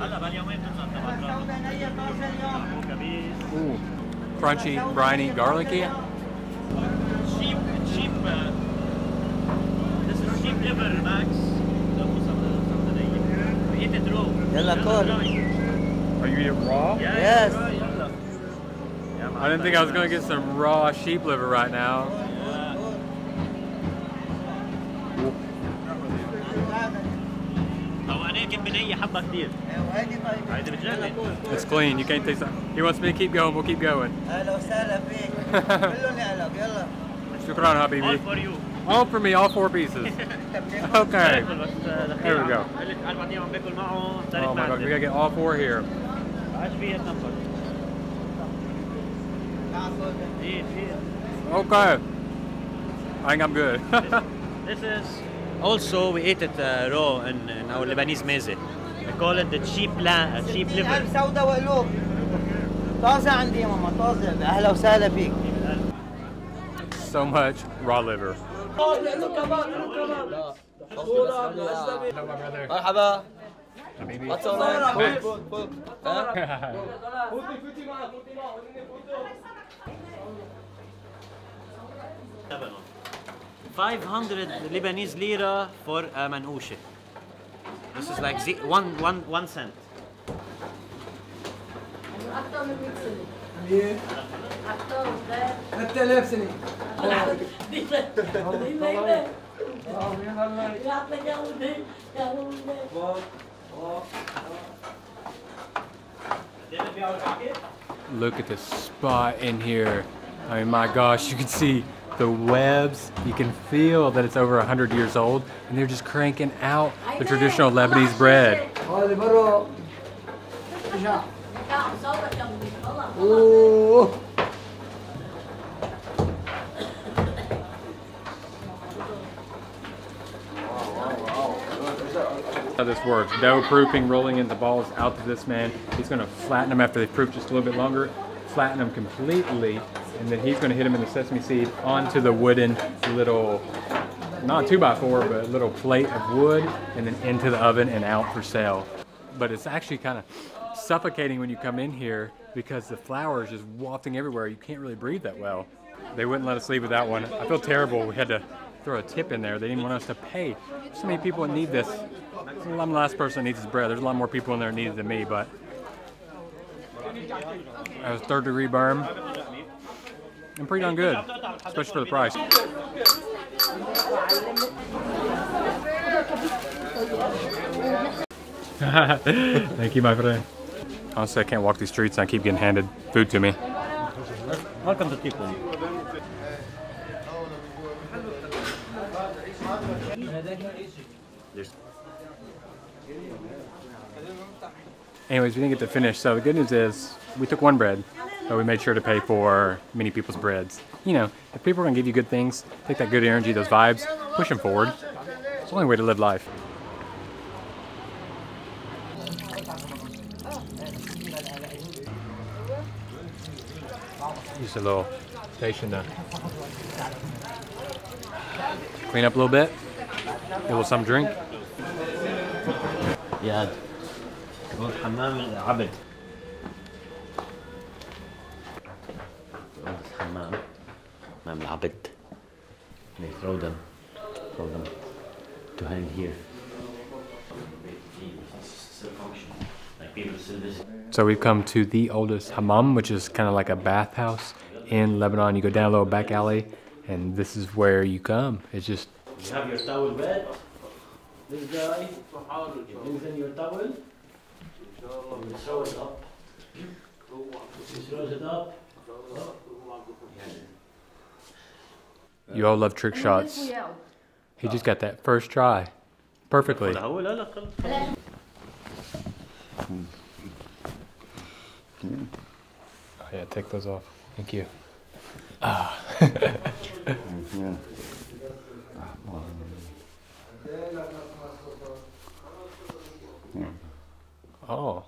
Ooh, uh, crunchy, briny, garlicky. Sheep, sheep. Uh, this is sheep liver, Max. Eat it raw. Yalla, call. Are you eating raw? yes. I didn't think I was going to get some raw sheep liver right now. هو انا كان بنية حبة كتير هيدي بتجنن It's clean. You can't taste that. He wants me to keep going. We'll keep going. اهلا وسهلا فيك كلهم يعلق يلا شكرا all حبيبي. for you All for me, all four pieces. Okay. باكل بس There we go. قلت انا بعدين عم باكل معه Oh صارت my god, we معدة gotta get all four here. عاش فيها النمبر ايه فيها Okay. I think I'm good. This is also we ate it uh, raw in, in our Lebanese meze. We call it the cheap lamb, uh, cheap liver. ألف سوداء وقلوب طازة عندي يا ماما طازة أهلا وسهلا فيك so much raw liver. مرحبا Habibi. What's all that? Max. Lebanon. 500 Lebanese lira for a manouche. This is like zi- one, one, one cent. أكثر من 100 سنة أكثر من 3000 سنة دي ليلة يعطيك يا ولدي يا ولدي Look at the spot in here. I mean, my gosh, you can see the webs. You can feel that it's over 100 years old, and they're just cranking out the traditional Lebanese bread. Ooh. how this works. Dough proofing, rolling in the balls out to this man. He's gonna flatten them after they proof just a little bit longer, flatten them completely, and then he's gonna hit him in the sesame seed onto the wooden little, not two by four, but little plate of wood, and then into the oven and out for sale. But it's actually kind of suffocating when you come in here because the flour is just wafting everywhere. You can't really breathe that well. They wouldn't let us leave with that one. I feel terrible. We had to throw a tip in there. They didn't want us to pay. So many people need this. I'm the last person that needs this bread. There's a lot more people in there that need it than me, but that was third degree burn. And pretty darn good, especially for the price. Thank you, my friend. Honestly, I can't walk these streets and I keep getting handed food to me. Welcome to Tripoli. Anyways, we didn't get to finish. So the good news is we took one bread, but we made sure to pay for many people's breads. You know, if people are going to give you good things, take that good energy, those vibes, push them forward. It's the only way to live life. Just a little station to clean up a little bit, give a little some drink. Yeah. العبد they throw them throw them to hang here like people still visit So we've come to the oldest hammam, which is kind of like a bathhouse in Lebanon. You go down a little back alley, and this is where you come. It's just You have your towel wet. This guy, loosen your towel. You throw it up. You throw it up. You all love trick shots. He just got that first try. Perfectly. Oh yeah, take those off. Thank you. Ah. yeah. Oh,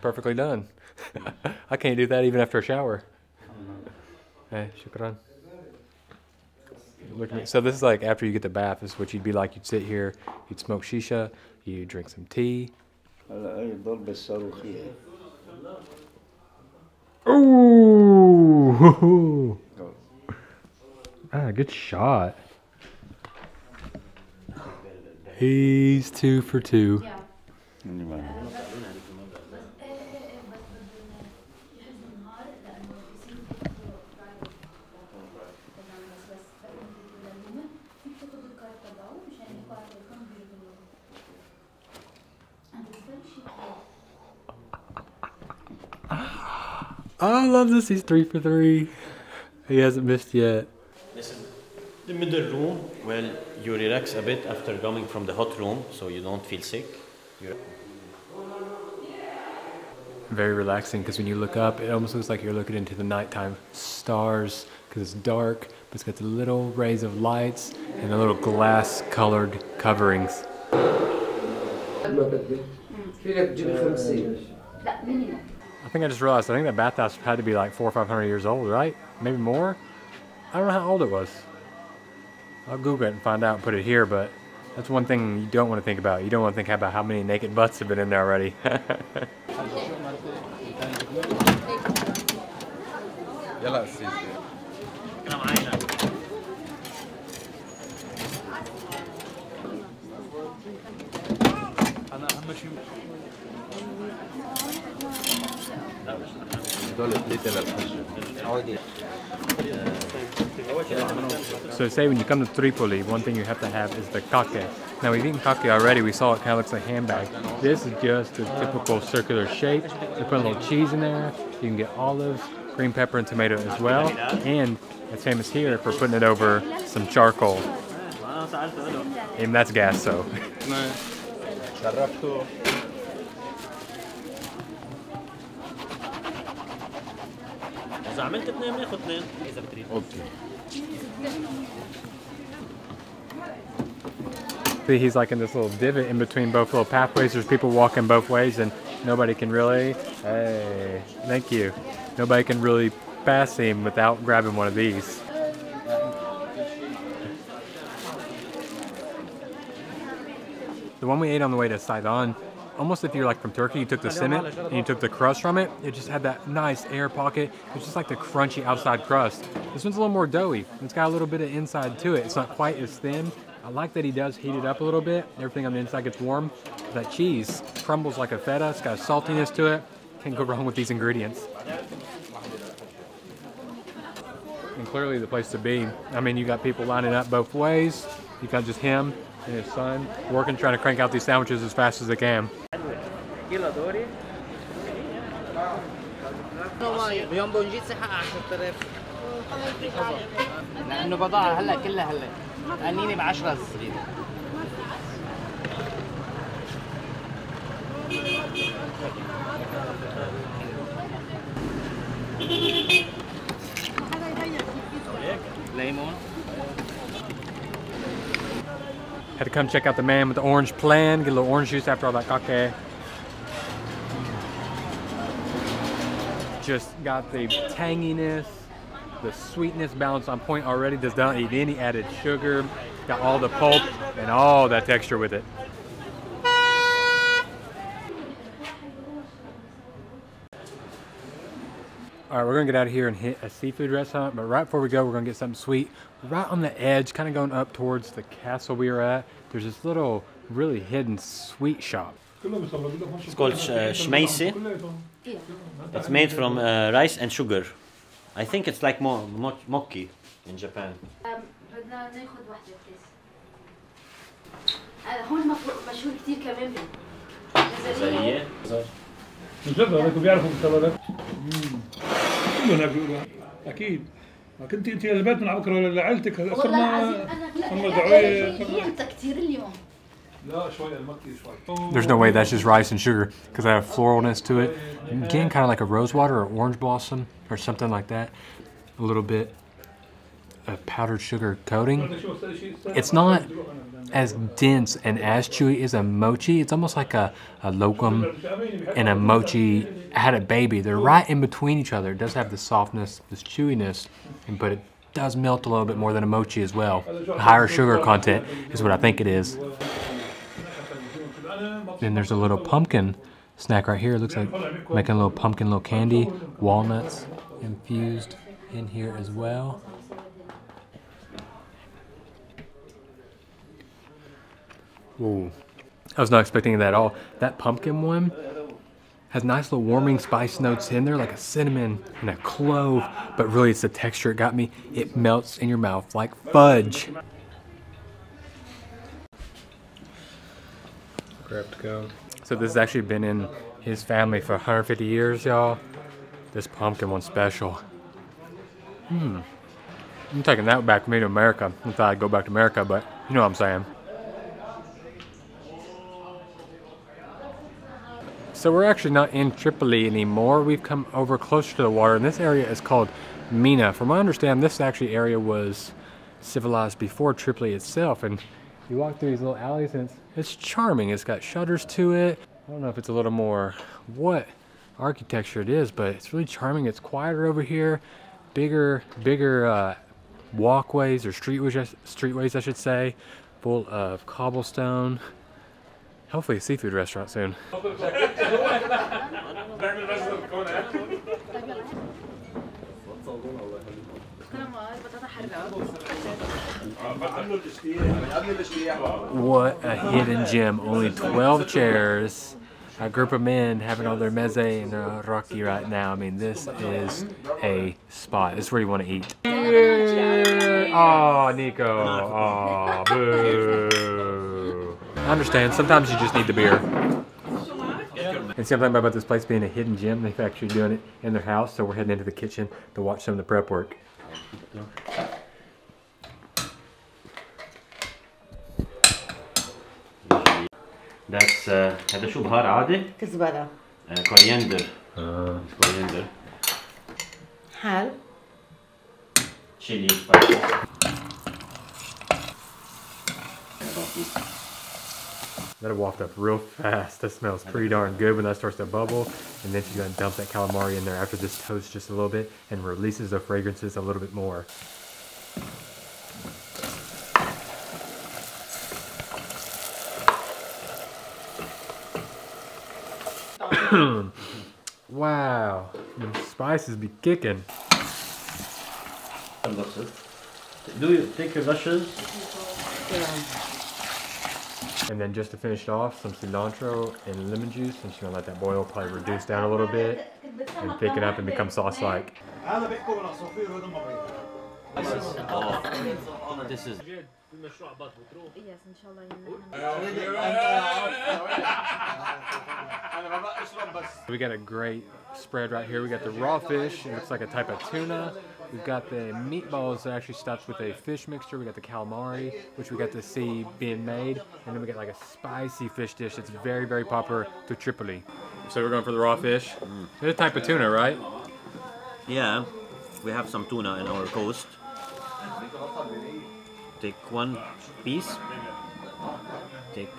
perfectly done. I can't do that even after a shower. Hey, shukran looking at, so this is like after you get the bath, this is what you'd be like. You'd sit here, you'd smoke shisha, you'd drink some tea. Ooh! ah, good shot. He's two for two. Yeah. loves this. He's three for three. He hasn't missed yet. Listen, the middle room. Well, you relax a bit after coming from the hot room, so you don't feel sick. You're very relaxing because when you look up, it almost looks like you're looking into the nighttime stars because it's dark, but it's got the little rays of lights and the little glass colored coverings. I think I just realized, I think that bathhouse had to be like four or five hundred years old, right? Maybe more? I don't know how old it was. I'll Google it and find out and put it here, but that's one thing you don't want to think about. You don't want to think about how many naked butts have been in there already. so say when you come to Tripoli, one thing you have to have is the kake. Now we've eaten kake already. We saw it kind of looks like a handbag. This is just a typical circular shape. They put a little cheese in there. You can get olives, green pepper, and tomato as well. And it's famous here for putting it over some charcoal. And that's gas, so. شرفته إذا عملت اثنين بناخذ اثنين إذا بتريد. اوكي See, he's like in this little divot in between both little pathways. There's people walking both ways, and nobody can really. Hey, thank you. Nobody can really pass him without grabbing one of these. The one we ate on the way to Sidon, almost if you're like from Turkey, you took the simit and you took the crust from it. It just had that nice air pocket. It's just like the crunchy outside crust. This one's a little more doughy. It's got a little bit of inside to it. It's not quite as thin. I like that he does heat it up a little bit. Everything on the inside gets warm. That cheese crumbles like a feta. It's got a saltiness to it. Can't go wrong with these ingredients. And clearly the place to be. I mean, you got people lining up both ways. You got just him and his son working, trying to crank out these sandwiches as fast as they can. اليوم بونجيت سحق 10000 لانه بضاعة هلا كلها هلا قنيني ب 10 الصغيرة ليمون Had to come check out the man with the orange plan, get a little orange juice after all that kake. Just got the tanginess, the sweetness balanced on point already. Does not need any added sugar. Got all the pulp and all that texture with it. All right, we're gonna get out of here and hit a seafood restaurant, but right before we go, we're gonna get something sweet. Right on the edge, kind of going up towards the castle we were at, there's this little, really hidden sweet shop. It's called uh, shmeise. It's made from uh, rice and sugar. I think it's like mo mo mokki in Japan. بدنا ناخذ وحده أه، هون مشهور كثير كمان بيعرفوا كلهم بيقولوا. أكيد. انت أنت اجبتنا على بكرة لعائلتك صرنا والله العظيم أنا لا لا لا لا There's no way that's just rice and sugar because I have floralness to it. Again, kind of like a rose water or orange blossom or something like that. A little bit of powdered sugar coating. It's not as dense and as chewy as a mochi. It's almost like a, a lokum and a mochi had a baby. They're right in between each other. It does have the softness, this chewiness, but it does melt a little bit more than a mochi as well. Higher sugar content is what I think it is. Then there's a little pumpkin snack right here. It looks like making a little pumpkin, little candy, walnuts infused in here as well. Ooh. I was not expecting that at all. That pumpkin one has nice little warming spice notes in there, like a cinnamon and a clove, but really it's the texture it got me. It melts in your mouth like fudge. So this has actually been in his family for 150 years, y'all. This pumpkin one's special. Hmm. I'm taking that back with me to America. I thought I'd go back to America, but you know what I'm saying. So we're actually not in Tripoli anymore. We've come over closer to the water, and this area is called Mina. From what I understand, this actually area was civilized before Tripoli itself, and you walk through these little alleys, and it's, it's charming. It's got shutters to it. I don't know if it's a little more what architecture it is, but it's really charming. It's quieter over here, bigger, bigger uh, walkways or streetways, streetways, I should say, full of cobblestone. Hopefully a seafood restaurant soon. What a hidden gem. Only 12 chairs. A group of men having all their meze and their rocky right now. I mean, this is a spot. This is where you want to eat. Oh, Nico. Oh, boo. I understand. Sometimes you just need the beer. And see, I'm talking about this place being a hidden gem. They've actually doing it in their house, so we're heading into the kitchen to watch some of the prep work. That's uh, هذا شو بهار عادي؟ كزبرة uh, كوريندر كوريندر حال chili That'll waft up real fast. That smells pretty darn good when that starts to bubble. And then she's gonna dump that calamari in there after this toasts just a little bit and releases the fragrances a little bit more. wow, the spices be kicking. And that's it. Do you take your lushes? And then just to finish it off, some cilantro and lemon juice. And she's gonna let that boil, probably reduce down a little bit and thicken up and become sauce-like. This is Yes, inshallah. yeah. We got a great spread right here. We got the raw fish. It looks like a type of tuna. We've got the meatballs that actually stuffed with a fish mixture. We got the calamari, which we got to see being made. And then we got like a spicy fish dish that's very, very popular to Tripoli. So we're going for the raw fish. It's a type of tuna, right? Yeah, we have some tuna in our coast. Take one piece. Take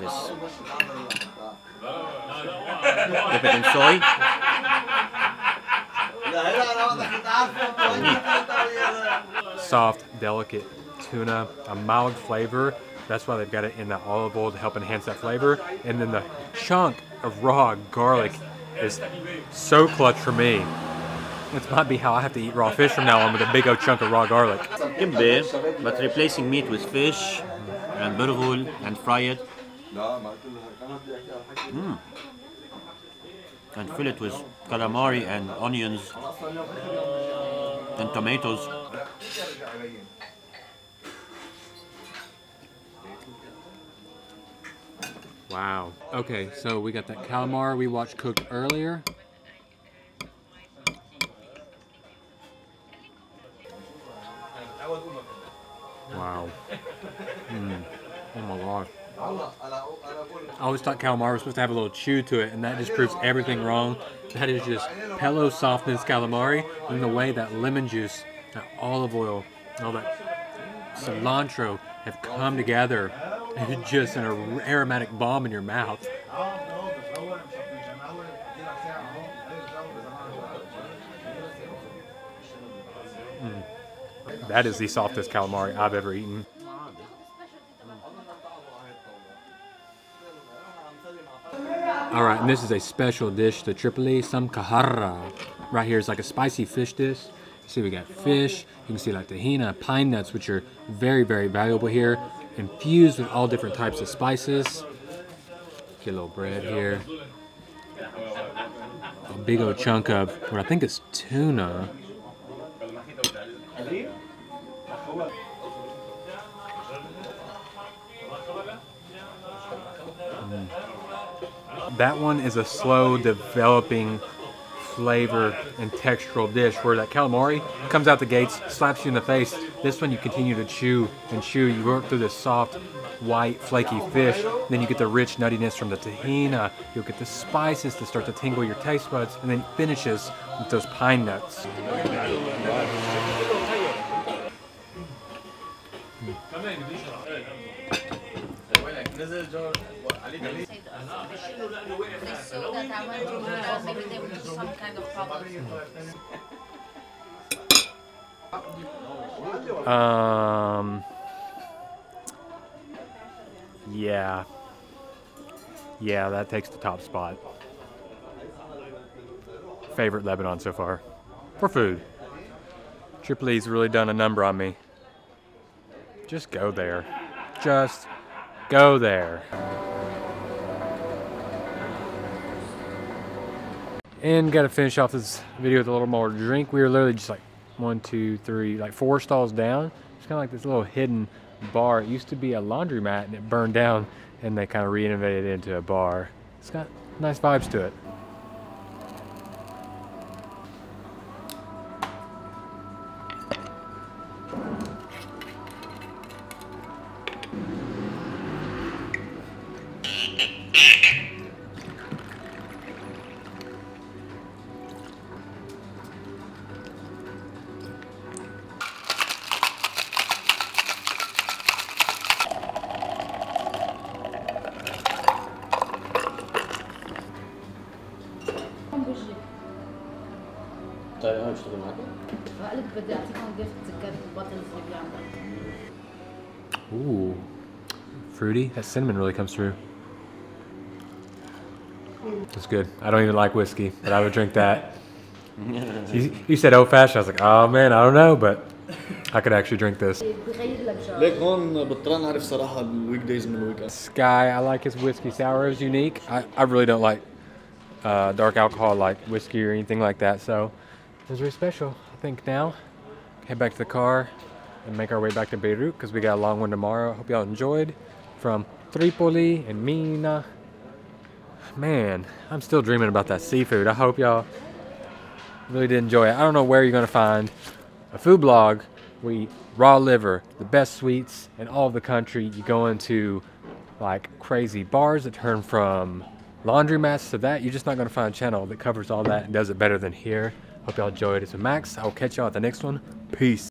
this. It in soy. Soft, delicate tuna, a mild flavor. That's why they've got it in the olive oil to help enhance that flavor. And then the chunk of raw garlic is so clutch for me. This might be how I have to eat raw fish from now on with a big old chunk of raw garlic. Kibbeh, but replacing meat with fish and burghul and fry it. Mm. And fill it with calamari and onions and tomatoes. Wow. Okay, so we got that calamari we watched cooked earlier. Wow. Mm. Oh my gosh. I always thought calamari was supposed to have a little chew to it, and that just proves everything wrong. That is just pillow softness calamari, and the way that lemon juice, that olive oil, all that cilantro have come together. It's just an aromatic bomb in your mouth. That is the softest calamari I've ever eaten. All right, and this is a special dish to Tripoli, samke harra. Right here is like a spicy fish dish. You see, we got fish. You can see like tahina, pine nuts, which are very, very valuable here, infused with all different types of spices. Get a little bread here. A big old chunk of what I think is tuna. That one is a slow developing flavor and textural dish where that calamari comes out the gates, slaps you in the face. This one you continue to chew and chew. You work through this soft, white, flaky fish. Then you get the rich nuttiness from the tahina. You'll get the spices to start to tingle your taste buds. And then finishes with those pine nuts. They saw that I went to Iran, maybe they would do some kind of problem. Um. Yeah. Yeah, that takes the top spot. Favorite Lebanon so far. For food. Tripoli's really done a number on me. Just go there. Just go there. And gotta finish off this video with a little more drink. We were literally just like one, two, three, like four stalls down. It's kind of like this little hidden bar. It used to be a laundromat and it burned down and they kind of renovated it into a bar. It's got nice vibes to it. طيب انا بشتغل معاك قالك بدي اعطيكم جفت سكرت البطل اللي بيعمل Ooh, fruity. That cinnamon really comes through. It's good. I don't even like whiskey, but I would drink that. you, you said old fashioned. I was like, oh man, I don't know, but I could actually drink this. بغير لك شغله ليك هون بضطر نعرف صراحه الويك دايز من الويك Sky, I like his whiskey sour. It's unique. I, I really don't like uh, dark alcohol like whiskey or anything like that. So it was very special. I think now head back to the car and make our way back to Beirut because we got a long one tomorrow. Hope y'all enjoyed from Tripoli and Mina. Man, I'm still dreaming about that seafood. I hope y'all really did enjoy it. I don't know where you're gonna find a food blog eat raw liver, the best sweets in all of the country. You go into like crazy bars that turn from laundromats to that. You're just not gonna find a channel that covers all that and does it better than here. Hope y'all enjoyed it. So Max, I'll catch y'all at the next one. Peace.